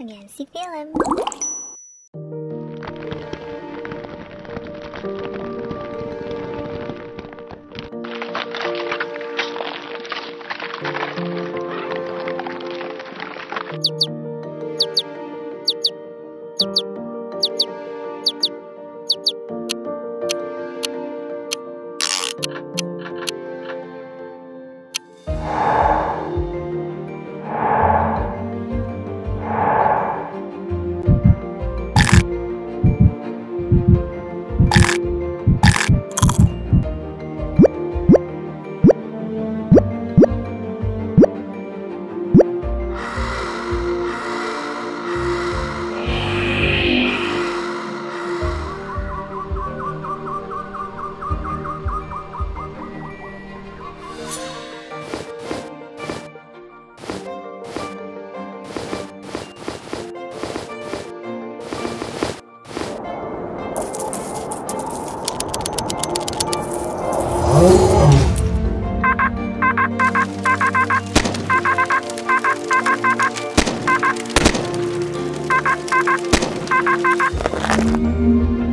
Again, si film. Thank you.